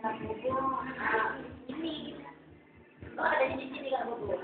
Ini. Kau ada di sini tak bubur?